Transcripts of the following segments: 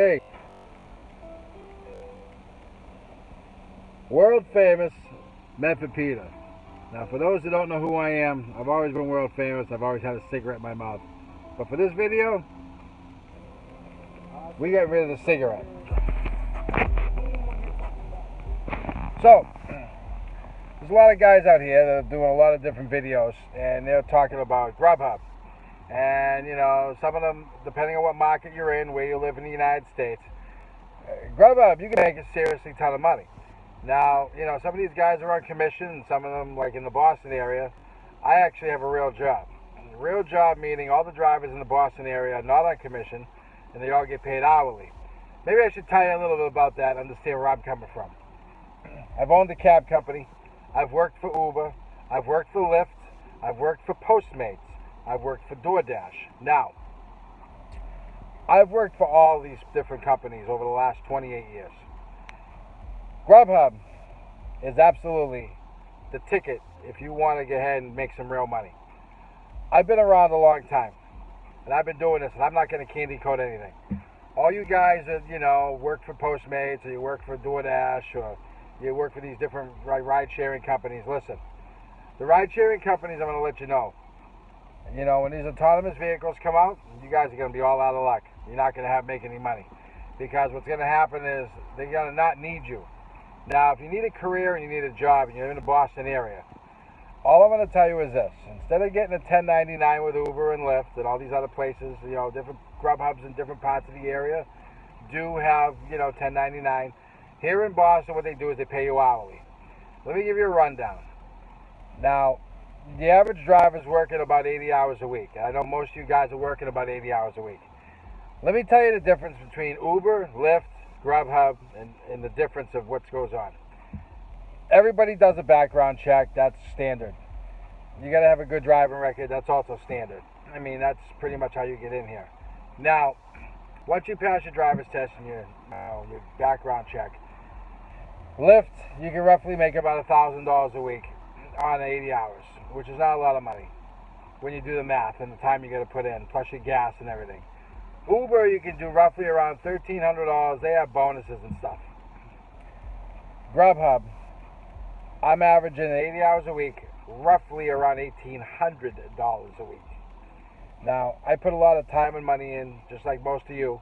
Hey. World famous Peter. Now, for those who don't know who I am, I've always been world famous. I've always had a cigarette in my mouth. But for this video, we got rid of the cigarette. So, there's a lot of guys out here that are doing a lot of different videos, and they're talking about Grubhub. And, you know, some of them, depending on what market you're in, where you live in the United States, uh, Grubhub, you can make a seriously ton of money. Now, you know, some of these guys are on commission, and some of them, like in the Boston area, I actually have a real job. Real job meaning all the drivers in the Boston area are not on commission, and they all get paid hourly. Maybe I should tell you a little bit about that, understand where I'm coming from. I've owned a cab company. I've worked for Uber. I've worked for Lyft. I've worked for Postmates. I've worked for DoorDash. Now, I've worked for all these different companies over the last 28 years. Grubhub is absolutely the ticket if you want to go ahead and make some real money. I've been around a long time, and I've been doing this, and I'm not going to candy coat anything. All you guys that you know work for Postmates, or you work for DoorDash, or you work for these different ride-sharing companies. Listen, the ride-sharing companies, I'm going to let you know. You know, when these autonomous vehicles come out, you guys are going to be all out of luck. You're not going to have make any money because what's going to happen is they're going to not need you. Now, if you need a career and you need a job and you're in the Boston area, all I'm going to tell you is this. Instead of getting a 1099 with Uber and Lyft and all these other places, you know, different Grubhubs in different parts of the area do have, you know, 1099. Here in Boston, what they do is they pay you hourly. Let me give you a rundown. Now, the average driver is working about 80 hours a week. I know most of you guys are working about 80 hours a week. Let me tell you the difference between Uber, Lyft, Grubhub, and, and the difference of what goes on. Everybody does a background check. That's standard. You got to have a good driving record. That's also standard. I mean, that's pretty much how you get in here. Now, once you pass your driver's test and your, uh, your background check, Lyft, you can roughly make about a thousand dollars a week on 80 hours, which is not a lot of money when you do the math and the time you got to put in, plus your gas and everything. Uber, you can do roughly around $1,300. They have bonuses and stuff. Grubhub, I'm averaging 80 hours a week, roughly around $1,800 a week. Now, I put a lot of time and money in, just like most of you.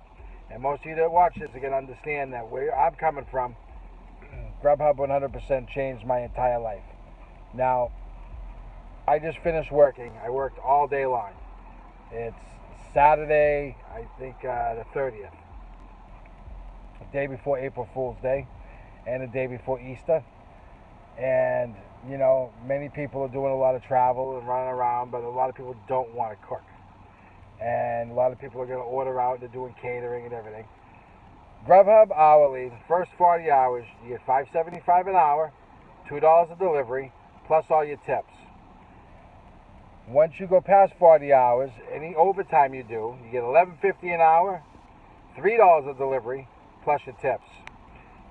And most of you that watch this are going to understand that where I'm coming from, Grubhub 100% changed my entire life. Now, I just finished working. I worked all day long. It's Saturday, I think uh, the 30th, the day before April Fool's Day, and the day before Easter. And, you know, many people are doing a lot of travel and running around, but a lot of people don't want to cook. And a lot of people are going to order out, they're doing catering and everything. Grubhub hourly, first 40 hours, you get 5.75 an hour, $2 a delivery, plus all your tips. Once you go past 40 hours, any overtime you do, you get 11.50 an hour, $3 a delivery, plus your tips.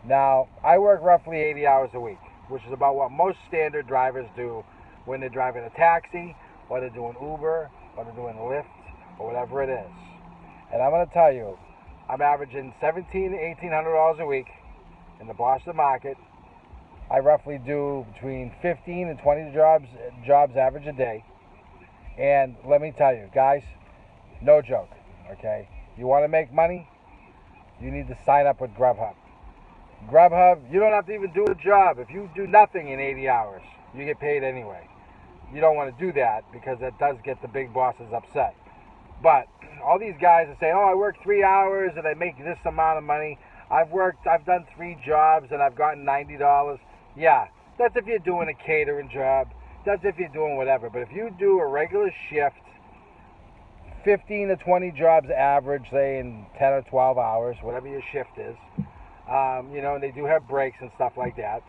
Now, I work roughly 80 hours a week, which is about what most standard drivers do when they're driving a taxi, or they're doing Uber, or they're doing Lyft, or whatever it is. And I'm going to tell you, I'm averaging 17 to 1800 dollars a week in the Boston market. I roughly do between 15 and 20 jobs jobs average a day. And let me tell you, guys, no joke. Okay, you want to make money? You need to sign up with Grubhub. Grubhub, you don't have to even do a job. If you do nothing in 80 hours, you get paid anyway. You don't want to do that because that does get the big bosses upset. But all these guys that say, "Oh, I work three hours and I make this amount of money." I've worked, I've done three jobs and I've gotten ninety dollars. Yeah, that's if you're doing a catering job. That's if you're doing whatever. But if you do a regular shift, fifteen to twenty jobs average, say in ten or twelve hours, whatever your shift is. Um, you know, and they do have breaks and stuff like that.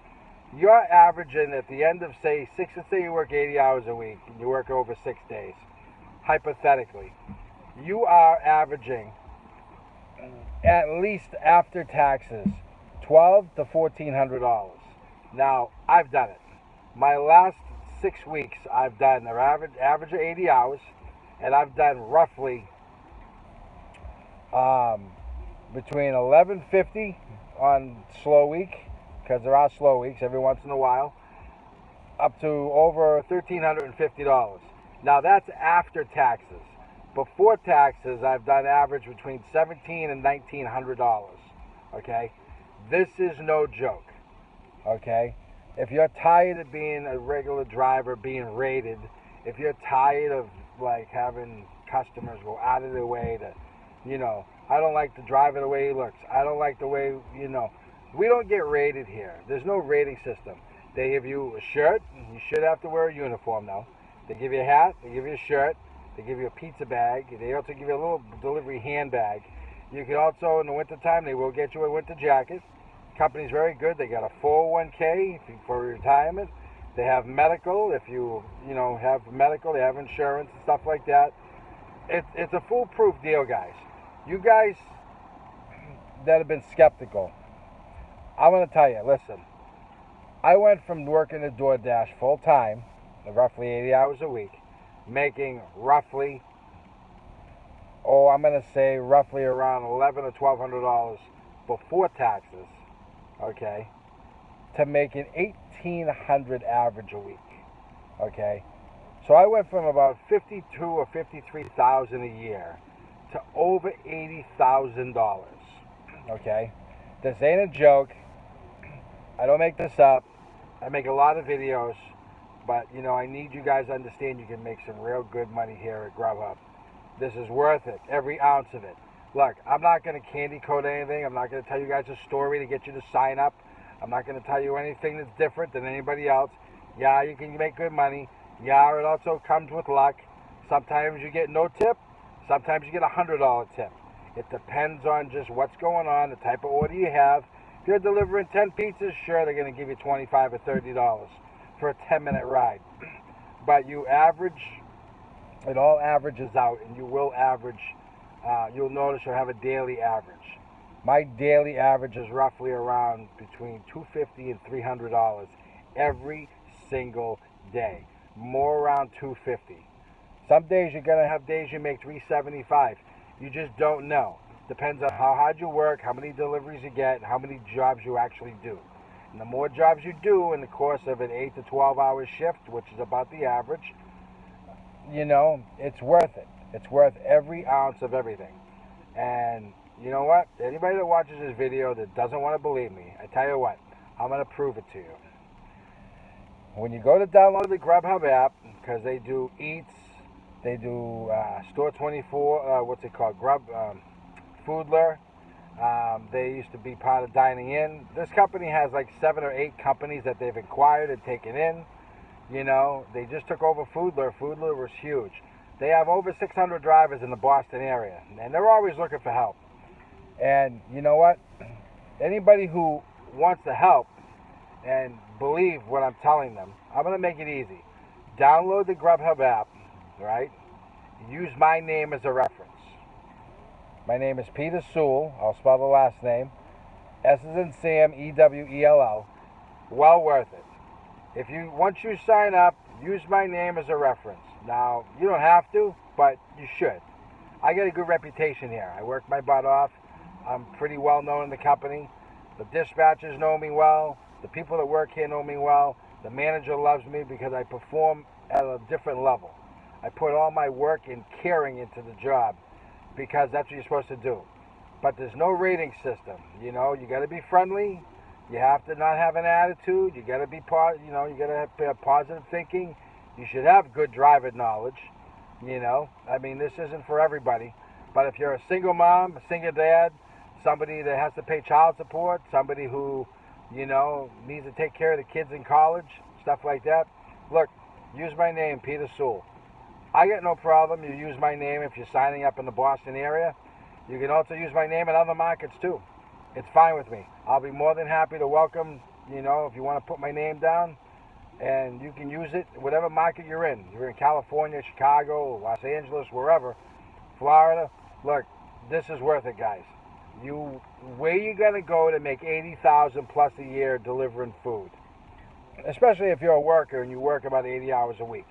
You're averaging at the end of say six. Let's say you work eighty hours a week and you work over six days hypothetically, you are averaging at least after taxes twelve to fourteen hundred dollars. Now I've done it. My last six weeks I've done an average average of eighty hours, and I've done roughly um, between 1150 on slow week, because there are slow weeks every once in a while, up to over $1,350. Now that's after taxes. Before taxes, I've done average between $1,700 and $1,900. Okay? This is no joke. Okay? If you're tired of being a regular driver, being rated, if you're tired of like having customers go out of their way to, you know, I don't like the driver the way he looks. I don't like the way, you know, we don't get rated here. There's no rating system. They give you a shirt. You should have to wear a uniform now. They give you a hat. They give you a shirt. They give you a pizza bag. They also give you a little delivery handbag. You can also, in the wintertime, they will get you a winter jacket. Company's very good. They got a 401k for retirement. They have medical. If you, you know, have medical, they have insurance and stuff like that. It's, it's a foolproof deal, guys. You guys that have been skeptical, I'm to tell you, listen, I went from working at DoorDash full time, roughly 80 hours a week, making roughly, oh, I'm going to say roughly around 11 or 1200 dollars before taxes, okay, to make an 1800 average a week, okay. So I went from about 52 or 53,000 a year to over $80,000. Okay? This ain't a joke. I don't make this up. I make a lot of videos, but you know, I need you guys to understand you can make some real good money here at Grubhub. This is worth it, every ounce of it. Look, I'm not going to candy coat anything. I'm not going to tell you guys a story to get you to sign up. I'm not going to tell you anything that's different than anybody else. Yeah, you can make good money. Yeah, it also comes with luck. Sometimes you get no tip. Sometimes you get a hundred dollar tip. It depends on just what's going on, the type of order you have. If you're delivering 10 pizzas, sure, they're going to give you 25 or 30 dollars for a 10 minute ride. But you average, it all averages out, and you will average. Uh, you'll notice you'll have a daily average. My daily average is roughly around between 250 and 300 dollars every single day. More around 250. Some days you're gonna have days you make 375. You just don't know. Depends on how hard you work, how many deliveries you get, how many jobs you actually do. And the more jobs you do in the course of an 8 to 12 hour shift, which is about the average, you know, it's worth it. It's worth every ounce of everything. And you know what? Anybody that watches this video that doesn't want to believe me, I tell you what, I'm going to prove it to you. When you go to download the Grubhub app, because they do Eats, they do uh, Store 24, uh, what's it called? Grub, um, Foodler. Um, they used to be part of Dining In. This company has like seven or eight companies that they've acquired and taken in. You know, they just took over Foodler. Foodler was huge. They have over 600 drivers in the Boston area, and they're always looking for help. And you know what? Anybody who wants to help and believe what I'm telling them, I'm going to make it easy. Download the Grubhub app right? Use my name as a reference. My name is Peter Sewell. I'll spell the last name. S is in Sam, E W E L L. Well worth it. If you once you sign up, use my name as a reference. Now you don't have to, but you should. I get a good reputation here. I work my butt off. I'm pretty well known in the company. The dispatchers know me well. The people that work here know me well. The manager loves me because I perform at a different level. I put all my work and caring into the job because that's what you're supposed to do. But there's no rating system. You know, you got to be friendly. You have to not have an attitude. You got to be part. You know, you got to have positive thinking. You should have good driver knowledge. You know, I mean, this isn't for everybody. But if you're a single mom, a single dad, somebody that has to pay child support, somebody who, you know, needs to take care of the kids in college, stuff like that, look, use my name, Peter Sewell. I get no problem. You use my name if you're signing up in the Boston area. You can also use my name in other markets too. It's fine with me. I'll be more than happy to welcome, you know, if you want to put my name down and you can use it whatever market you're in. You're in California, Chicago, Los Angeles, wherever, Florida. Look, this is worth it, guys. You where you gonna go to make eighty thousand plus a year delivering food? Especially if you're a worker and you work about eighty hours a week.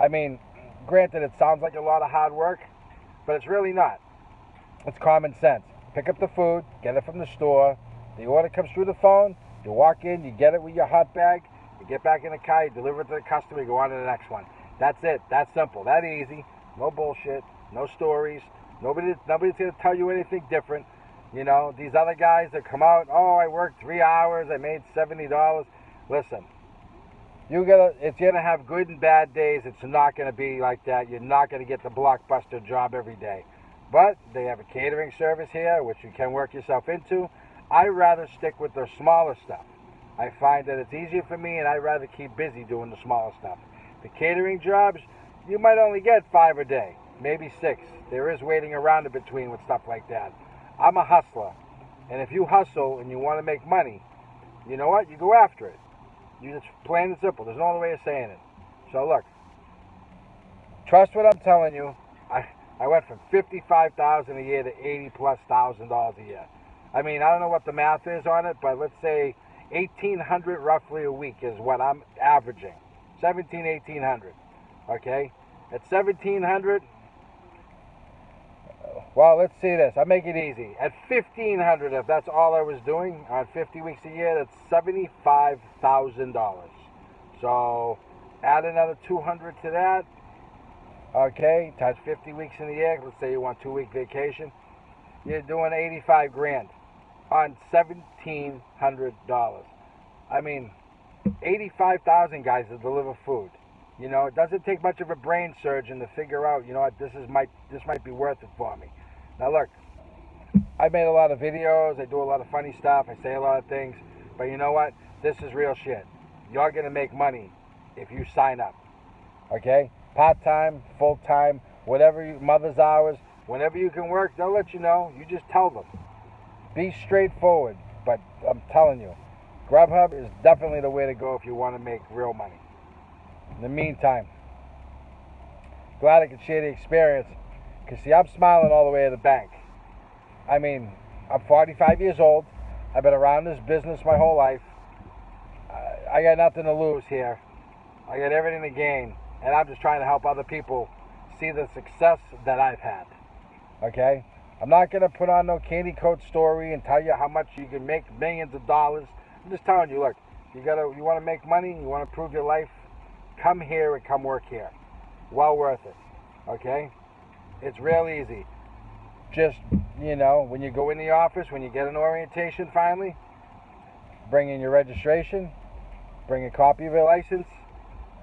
I mean, Granted, it sounds like a lot of hard work, but it's really not. It's common sense. pick up the food, get it from the store. The order comes through the phone. You walk in, you get it with your hot bag. You get back in the car, you deliver it to the customer, you go on to the next one. That's it. That's simple. That easy. No bullshit. No stories. Nobody, nobody's gonna tell you anything different. You know, these other guys that come out, oh, I worked three hours, I made seventy dollars. Listen, you gotta. It's gonna have good and bad days. It's not gonna be like that. You're not gonna get the blockbuster job every day. But they have a catering service here, which you can work yourself into. I rather stick with the smaller stuff. I find that it's easier for me, and I'd rather keep busy doing the smaller stuff. The catering jobs, you might only get five a day, maybe six. There is waiting around in between with stuff like that. I'm a hustler. And if you hustle and you want to make money, you know what? You go after it. You just plain and simple. There's no other way of saying it. So look, trust what I'm telling you. I I went from fifty-five thousand a year to eighty plus thousand dollars a year. I mean, I don't know what the math is on it, but let's say eighteen hundred roughly a week is what I'm averaging. 17, 1800. Okay, at seventeen hundred, well, let's see this. I make it easy. At 1500 if that's all I was doing on 50 weeks a year, that's $75,000. So add another 200 to that. Okay, times 50 weeks in the year. Let's say you want two week vacation. You're doing 85 grand on $1,700. I mean, 85,000 guys to deliver food. You know, it doesn't take much of a brain surgeon to figure out, you know what, this is might this might be worth it for me. Now look, I made a lot of videos, I do a lot of funny stuff, I say a lot of things, but you know what? This is real shit. You're gonna make money if you sign up. Okay? Part time, full time, whatever you mother's hours, whenever you can work, they'll let you know. You just tell them. Be straightforward, but I'm telling you, Grubhub is definitely the way to go if you want to make real money. In the meantime, glad I could share the experience because, see, I'm smiling all the way to the bank. I mean, I'm 45 years old. I've been around this business my whole life. I got nothing to lose here. I got everything to gain. And I'm just trying to help other people see the success that I've had. Okay? I'm not going to put on no candy coat story and tell you how much you can make millions of dollars. I'm just telling you, look, you gotta you want to make money, you want to improve your life, come here and come work here. Well worth it. Okay? It's real easy. Just, you know, when you go in the office, when you get an orientation finally, bring in your registration, bring a copy of your license,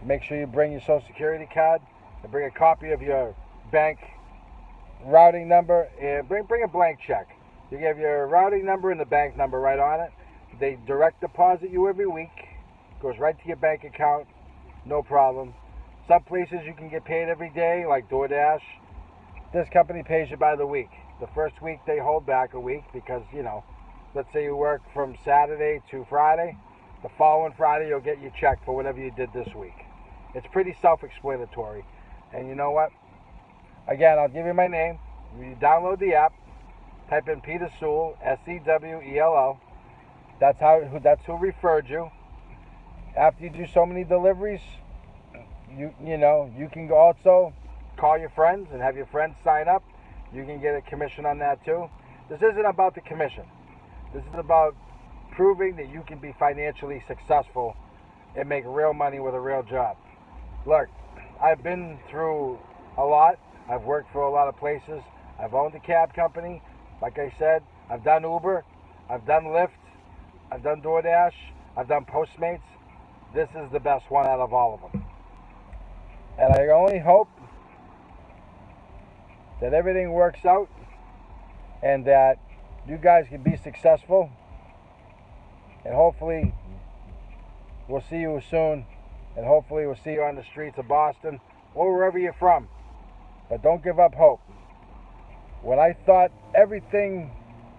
make sure you bring your social security card, and bring a copy of your bank routing number, and bring, bring a blank check. You give your routing number and the bank number right on it. They direct deposit you every week, goes right to your bank account, no problem. Some places you can get paid every day, like DoorDash. This company pays you by the week. The first week they hold back a week because, you know, let's say you work from Saturday to Friday. The following Friday you'll get your check for whatever you did this week. It's pretty self-explanatory. And you know what? Again, I'll give you my name. You download the app, type in Peter Sewell, S-E-W-E-L-L. That's how. That's who referred you. After you do so many deliveries, you you know you can also call your friends and have your friends sign up. You can get a commission on that too. This isn't about the commission. This is about proving that you can be financially successful and make real money with a real job. Look, I've been through a lot. I've worked for a lot of places. I've owned a cab company. Like I said, I've done Uber. I've done Lyft. I've done DoorDash. I've done Postmates. This is the best one out of all of them. And I only hope that everything works out and that you guys can be successful. And hopefully, we'll see you soon. And hopefully, we'll see you on the streets of Boston or wherever you're from. But don't give up hope. When I thought everything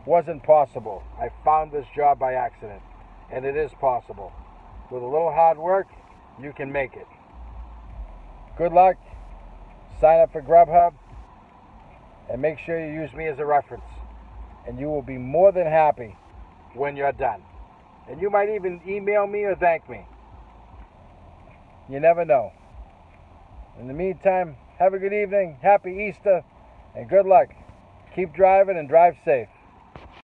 wasn't possible, I found this job by accident. And it is possible. With a little hard work, you can make it. Good luck. Sign up for Grubhub and make sure you use me as a reference. And you will be more than happy when you're done. And you might even email me or thank me. You never know. In the meantime, have a good evening, happy Easter, and good luck. Keep driving and drive safe.